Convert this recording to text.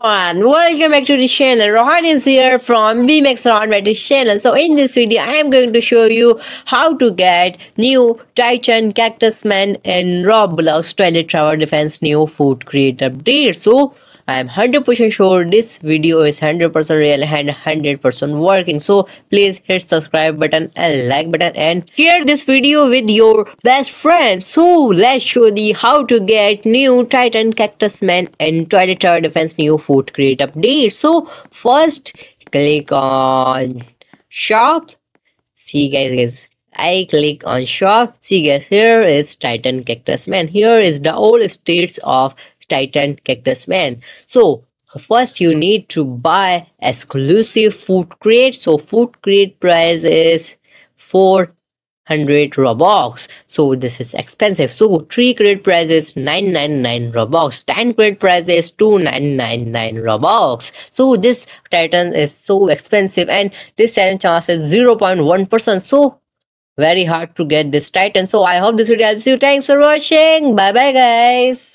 everyone welcome back to the channel rohaan is here from bmax rohaan this channel so in this video i am going to show you how to get new titan cactus man in roblox toilet tower defense new food crate update so I am 100% sure this video is 100% real and 100% working. So please hit subscribe button and like button and share this video with your best friends. So let's show the how to get new Titan Cactus Man and Toilet Tower Defense new food crate update. So first click on shop. See guys, guys I click on shop. See guys, here is Titan Cactus Man. Here is the all states of Titan Cactus Man. So first you need to buy exclusive food crate. So food crate price is 400 Robux. So this is expensive. So 3 crate price is 999 Robux. 10 crate price is 2999 Robux. So this Titan is so expensive and this Titan chance is 0.1%. So very hard to get this Titan. So I hope this video helps you. Thanks for watching. Bye bye guys.